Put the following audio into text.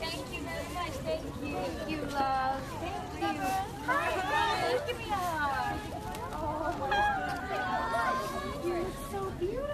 Thank you very much. Thank you. Thank you, love. Thank you. Hi, guys. Give me a hug. Oh, my God. You're so beautiful.